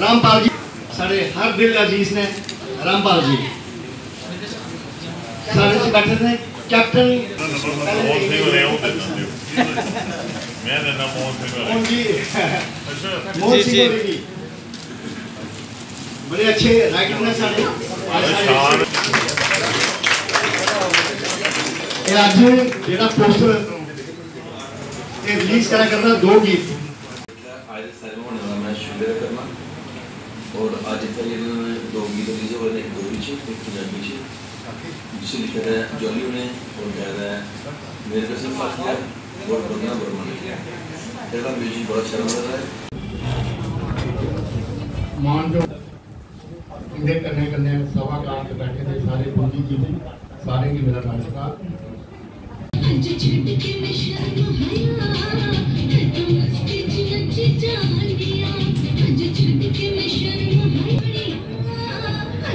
रामपाल जी। साढ़े हर दिल अज़ीज़ ने रामपाल जी। साढ़े बैठे थे कैप्टन। अच्छा। बड़े अच्छे राइटर ने साढ़े अज अच्छा। जो पोस्टर रिलीज़ करा करना दो गीत। राजस्थान होने वाला मैच शुरू करना। और आज इतना इन्होंने दो गीत रिलीज़ हो रहे एक दो पीछे एक तो पंजाबी पीछे जिसे लिखा है जॉली ने और कह रहा है मेरे को सब साथ किया और बंदा वर्मा ने तेरा म्यूज़िक बड़ा अच्छा शर्मा रहा है। मान जो सीधे करने करने सवा काट के बैठे थे सारे पूंजी जी भी सारे की मेरा नमस्कार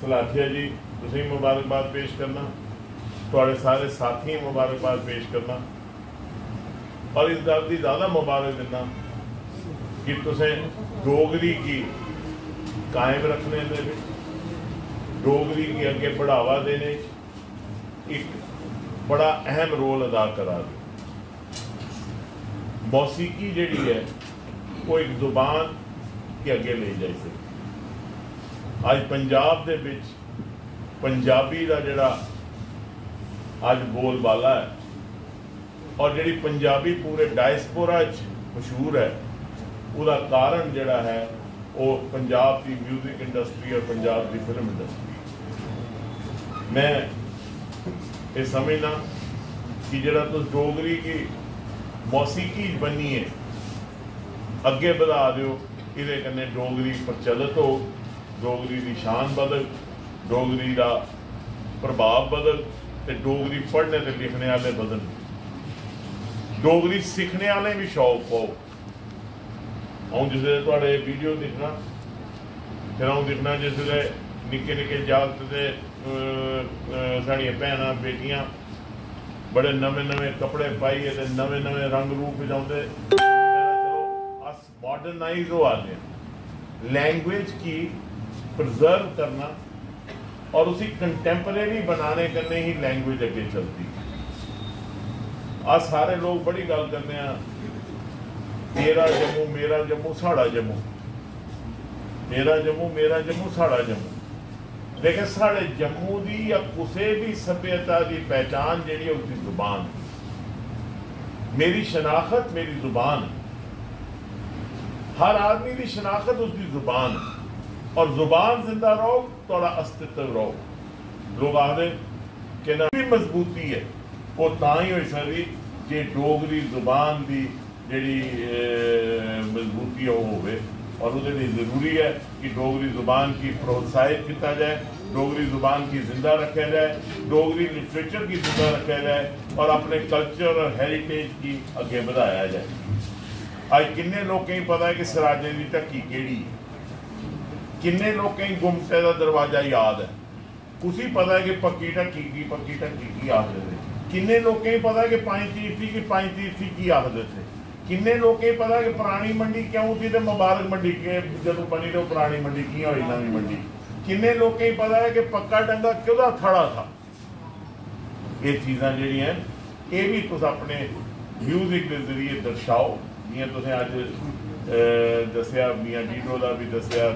ਸਲਾਥੀਆ ਜੀ, ਤੁਸੀਂ ਮੁਬਾਰਕਬਾਦ ਪੇਸ਼ ਕਰਨਾ। ਤੁਹਾਡੇ ਸਾਰੇ ਸਾਥੀ ਮੁਬਾਰਕਬਾਦ ਪੇਸ਼ ਕਰਨਾ। ਔਰ ਇਸ ਗੱਲ ਦੀ ਜ਼ਿਆਦਾ ਮੁਬਾਰਕ ਦਿੰਦਾ ਕਿ ਤੁਸੀਂ ਡੋਗਰੀ ਕੀ ਕਾਇਮ ਰੱਖਣੇ ਦੇ ਵਿੱਚ। ਡੋਗਰੀ ਕੀ ਅੱਗੇ ਬੜਾਵਾ ਦੇਣੇ ਇੱਕ ਬੜਾ ਅਹਿਮ ਰੋਲ ਅਦਾ ਕਰਾ ਰਹੇ ਮੌਸੀਕੀ ਜਿਹੜੀ ਹੈ, ਉਹ ਇੱਕ ਜ਼ੁਬਾਨ ਕੇ ਅੱਗੇ ਲੈ ਜਾਈ ਸਕੇ। ਅੱਜ ਪੰਜਾਬ ਦੇ ਵਿੱਚ ਪੰਜਾਬੀ ਦਾ ਜਿਹੜਾ ਅੱਜ ਬੋਲਬਾਲਾ ਹੈ ਔਰ ਜਿਹੜੀ ਪੰਜਾਬੀ ਪੂਰੇ ਡਾਇਸਪੋਰਾ 'ਚ ਮਸ਼ਹੂਰ ਹੈ, ਉਹਦਾ ਕਾਰਨ ਜਿਹੜਾ ਹੈ ਉਹ ਪੰਜਾਬ ਦੀ 뮤직 ਇੰਡਸਟਰੀ ਔਰ ਪੰਜਾਬ ਦੀ ਫਿਲਮ ਇੰਡਸਟਰੀ ਮੈਂ ਇਹ ਸਮਝਣਾ ਕਿ ਜਿਹੜਾ ਤੁਸੀਂ ਡੋਗਰੀ ਕੀ ਮੌਸੀਕੀ ਬਣੀ ਹੈ ਅੱਗੇ ਵਧਾ ਦਿਓ, ਇਹਦੇ ਕੰਨੇ ਡੋਗਰੀ ਪ੍ਰਚਲਿਤ ਹੋ ਡੋਗਰੀ ਦੀ ਸ਼ਾਨ ਬਦਲ, ਡੋਗਰੀ ਦਾ ਪ੍ਰਭਾਵ ਬਦਲ ਤੇ ਡੋਗਰੀ ਪੜ੍ਹਨੇ ਤੇ ਲਿਖਣੇ ਵਾਲੇ ਬਦਲ। ਡੋਗਰੀ ਸਿੱਖਣੇ ਵਾਲੇ ਵੀ ਸ਼ੌਕ ਪਾਓ। ਆਉਂ ਜਿਸਦੇ ਤੁਹਾਡੇ ਵੀਡੀਓ ਦੇਖਣਾ, ਫਿਰ ਆਉਂ ਦੇਖਣਾ ਜਿਸਦੇ ਨਿੱਕੇ ਨਿੱਕੇ ਜਾਗਤ ਦੇ ਸਾਡੀਆਂ ਭੈਣਾਂ ਬੇਟੀਆਂ ਬੜੇ ਨਵੇਂ ਨਵੇਂ ਕੱਪੜੇ ਪਾਈਏ ਤੇ ਨਵੇਂ ਨਵੇਂ ਰੰਗ ਰੂਪ ਵਿਜਾਉਂਦੇ ਚਲੋ, ਅਸ ਮਾਡਰਨਾਈਜ਼ ਹੋ ਆਦੇ ਲੈਂਗੁਏਜ ਕੀ प्रिजर्व करना और उसी कंटेम्परेरी बनाने करने ही लैंग्वेज अगे चलती आ सारे लोग बड़ी गल करते हैं तेरा जम्मू, मेरा जम्मू साड़ा जम्मू। तेरा जम्मू, मेरा जम्मू साड़ा जम्मू। लेकिन साढ़े जम्मू की या किसी भी सभ्यता की पहचान जी उसकी ज़ुबान। मेरी शनाखत मेरी ज़ुबान। हर आदमी की शनाखत उसकी ज़ुबान। और ज़ुबान ज़िंदा रहो, थोड़ा अस्तित्व रहो। लोग आदे के नवी मजबूती है, वो ताई हो सकती जे डोगरी ज़ुबान की जी मजबूती है वो हो और ज़रूरी है कि डोगरी ज़ुबान की प्रोत्साहित किया जाए, डोगरी ज़ुबान की ज़िंदा रखा जाए, डोगरी लिटरेचर की ज़िंदा रखा जाए और अपने कल्चर और हेरीटेज की अगे बढ़ाया जाए। अच्छ कि लोगों पता है कि सराजे की ढक्की केड़ी है ਕਿੰਨੇ ਲੋਕਾਂ ਨੂੰ ਗੁੰਮਟੇ ਦਾ ਦਰਵਾਜ਼ਾ ਯਾਦ ਹੈ ਕੁਸੀ ਪਤਾ ਹੈ ਕਿ ਪੱਕੀ ਢੱਕੀ ਕੀ ਪੱਕੀ ਢੱਕੀ ਕੀ ਆਖਦੇ ਨੇ ਕਿੰਨੇ ਲੋਕਾਂ ਨੂੰ ਪਤਾ ਹੈ ਕਿ ਪੰਜ ਤੀਰਥੀ ਕੀ ਪੰਜ ਤੀਰਥੀ ਕੀ ਆਖਦੇ ਸੀ ਕਿੰਨੇ ਲੋਕਾਂ ਨੂੰ ਪਤਾ ਹੈ ਕਿ ਪੁਰਾਣੀ ਮੰਡੀ ਕਿਉਂ ਸੀ ਤੇ ਮੁਬਾਰਕ ਮੰਡੀ ਕਿ ਜਦੋਂ ਬਣੀ ਤੇ ਉਹ ਪੁਰਾਣੀ ਮੰਡੀ ਕੀ ਹੋਈ ਨਵੀਂ ਮੰਡੀ ਕਿੰਨੇ ਲੋਕਾਂ ਨੂੰ ਪਤਾ ਹੈ ਕਿ ਪੱਕਾ ਡੰਗਾ ਕਿਹਦਾ ਥੜਾ ਥਾ ਇਹ ਚੀਜ਼ਾਂ ਜਿਹੜੀਆਂ ਇਹ ਵੀ ਤੁਸੀਂ ਆਪਣੇ ਮਿਊਜ਼ਿਕ ਦੇ ਜ਼ਰੀਏ ਦਰਸਾਓ ਜਿਵੇਂ ਤੁਸੀਂ ਅੱਜ दस्सेआ मियाँ डीडो दा बी दस्सेआ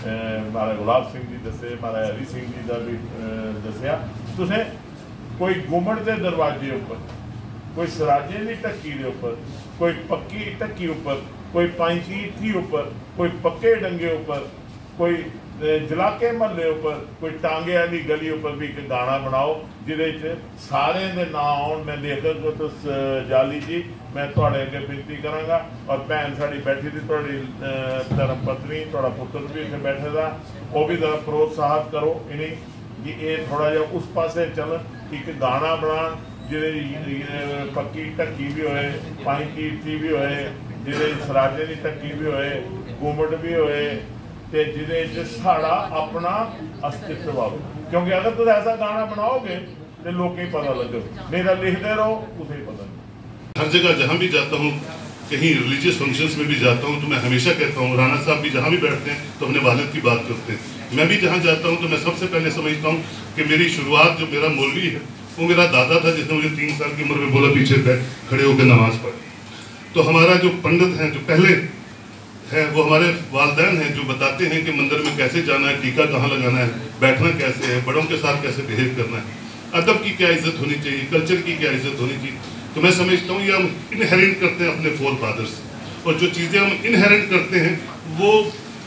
महाराज गुलाब सिंह जी दस्से, महाराज हरी सिंह जी दा भी दस्सेआ। तुसें कोई गुम्मड़ दे दरवाजे उप्पर, कोई सराजें दी ढक्की दे कोई पक्की ढक्की उप्पर, कोई पंज तीर्थी उप्पर, कोई पक्के डंगे उप्पर, कोई ਜਲਾਕੇ ਮਹੱਲੇ ਉੱਪਰ ਕੋਈ ਟਾਂਗੇ ਵਾਲੀ ਗਲੀ ਉੱਪਰ ਵੀ ਇੱਕ ਗਾਣਾ ਬਣਾਓ, ਜਿਹਦੇ 'ਚ ਸਾਰਿਆਂ ਦੇ ਨਾਂ ਆਉਣ। ਮੈਂ ਦੇਖਦਾ ਕਿ ਤੁਸ ਜਾਲੀ ਜੀ, ਮੈਂ ਤੁਹਾਡੇ ਅੱਗੇ ਬੇਨਤੀ ਕਰਾਂਗਾ। ਔਰ ਭੈਣ ਸਾਡੀ ਬੈਠੀ ਦੀ ਤੁਹਾਡੀ ਧਰਮ ਪਤਨੀ ਤੁਹਾਡਾ ਪੁੱਤਰ ਵੀ ਇੱਥੇ ਬੈਠੇ ਦਾ। ਉਹ ਵੀ ਦਾ ਪ੍ਰੋਤਸਾਹਨ ਕਰੋ ਇਨੀ ਕਿ ਇਹ ਥੋੜਾ ਜਿਹਾ ਉਸ ਪਾਸੇ ਚੱਲਣ ਇੱਕ ਗਾਣਾ ਬਣਾਉਣ, ਜਿਹਦੇ ਪੱਕੀ ਢੱਕੀ ਵੀ ਹੋਏ ਪਾਣੀ ਕੀਰਤੀ ਵੀ ਹੋਏ, ਜਿਹਦੇ ਸਰਾਜੇ ਦੀ ਢੱਕੀ ਵੀ ਹੋਏ, ਗੁੰਮਟ ਵੀ ਹੋਏ ਤੇ ਜਿਹਦੇ ਚ ਸਾਡਾ ਆਪਣਾ ਅਸਤਿਤਵ ਆਵੇ ਕਿਉਂਕਿ ਅਗਰ ਤੁਸੀਂ ਐਸਾ ਗਾਣਾ ਬਣਾਓਗੇ ਤੇ ਲੋਕਾਂ ਹੀ ਪਤਾ ਲੱਗੋ ਨਹੀਂ ਤਾਂ ਲਿਖਦੇ ਰਹੋ ਉਸੇ ਹੀ ਪਤਾ ਨਹੀਂ हर जगह जहाँ भी जाता हूँ कहीं रिलीजियस फंक्शंस में भी जाता हूँ तो मैं हमेशा कहता हूँ राणा साहब भी जहाँ भी बैठते हैं तो अपने वालिद की बात करते हैं मैं भी जहाँ जाता हूँ तो मैं सबसे पहले समझता हूँ कि मेरी शुरुआत जो मेरा मौलवी है वो मेरा दादा था जिसने मुझे तीन साल की उम्र में बोला पीछे बैठ खड़े होकर नमाज पढ़ तो हमारा जो पंडित हैं जो पहले है, वो हमारे वालदेन हैं जो बताते हैं कि मंदिर में कैसे जाना है, टीका कहाँ लगाना है, बैठना कैसे है, बड़ों के साथ कैसे बिहेव करना है। अदब की क्या इज़्ज़त होनी चाहिए, कल्चर की क्या इज़्ज़त होनी चाहिए? तो मैं समझता हूँ, ये हम इनहेरेंट करते हैं अपने फोर फादर्स से और जो चीज़ें हम इनहेरेंट करते हैं, वो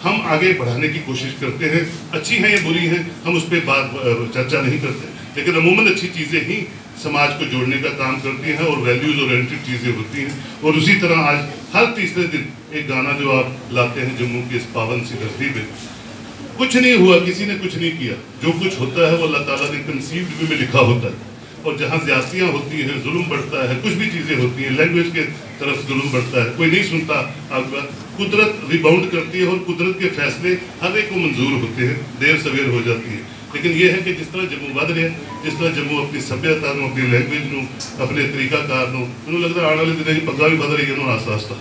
हम आगे बढ़ाने की कोशिश करते हैं। अच्छी हैं या बुरी हैं, हम उस पर बात चर्चा नहीं करते। लेकिन अमूमन अच्छी चीज़ें ही समाज को जोड़ने का काम करती हैं और वैल्यूज़ ओरिएंटेड चीज़ें होती हैं। और उसी तरह आज हर तीसरे दिन एक गाना जो आप लाते हैं जम्मू की इस पावन सी धरती पे, कुछ नहीं हुआ, किसी ने कुछ नहीं किया। जो कुछ होता है वो अल्लाह ताला ने कंसीव्ड वे में लिखा होता है। और जहाँ ज्यादतियाँ होती हैं, जुल्म बढ़ता है, कुछ भी चीज़ें होती हैं लैंग्वेज के तरफ़ जुल्म बढ़ता है, कोई नहीं सुनता आपका। कुदरत रिबाउंड करती है और कुदरत के फैसले हर एक को मंजूर होते हैं, देर सवेर हो जाती है। ਲੇਕਿਨ ਇਹ ਹੈ ਕਿ ਜਿਸ ਤਰ੍ਹਾਂ ਜੰਮੂ ਵੱਧ ਰਿਹਾ, ਜਿਸ ਤਰ੍ਹਾਂ ਜੰਮੂ ਆਪਣੀ ਸੱਭਿਆਤਾ ਨੂੰ, ਆਪਣੀ ਲੈਂਗੁਏਜ ਨੂੰ, ਆਪਣੇ ਤਰੀਕਾ ਕਾਰ ਨੂੰ, ਮੈਨੂੰ ਲੱਗਦਾ ਆਉਣ ਵਾਲੇ ਦਿਨਾਂ 'ਚ ਪੱਗਾਂ ਵੀ ਵੱਧ ਰਹੀਆਂ ਹੈ ਉਹਨੂੰ ਆਸਤਾ ਆਸਤਾ